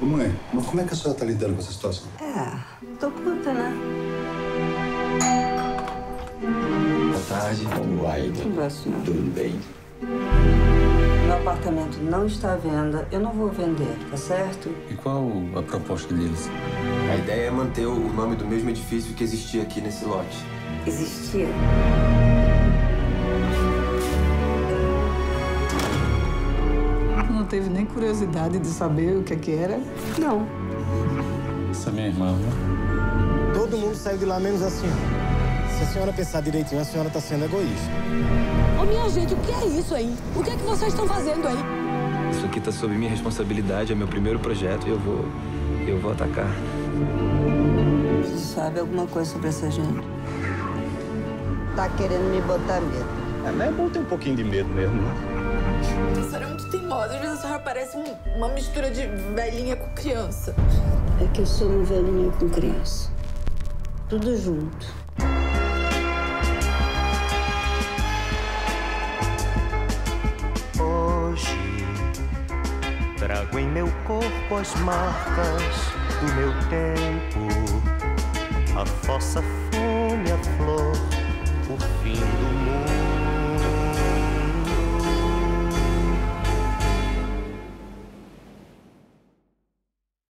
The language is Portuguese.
Ô, mãe, mas como é que a senhora tá lidando com essa situação? É, tô puta, né? Boa tarde. Como vai? Tudo bem? Meu apartamento não está à venda, eu não vou vender, tá certo? E qual a proposta deles? A ideia é manter o nome do mesmo edifício que existia aqui nesse lote. Existia? Teve nem curiosidade de saber o que, é que era? Não. Essa é minha irmã, viu? Todo mundo saiu de lá, menos a senhora. Se a senhora pensar direitinho, a senhora está sendo egoísta. Ô, minha gente, o que é isso aí? O que é que vocês estão fazendo aí? Isso aqui tá sob minha responsabilidade, é meu primeiro projeto e eu vou. eu vou atacar. Você sabe alguma coisa sobre essa gente? Tá querendo me botar medo. É, mas é bom ter um pouquinho de medo mesmo, né? Teimosa. Às vezes a senhora parece um- uma mistura de velhinha com criança. É que eu sou uma velhinha com criança. Tudo junto. Hoje trago em meu corpo as marcas do meu tempo, a fossa fome, a flor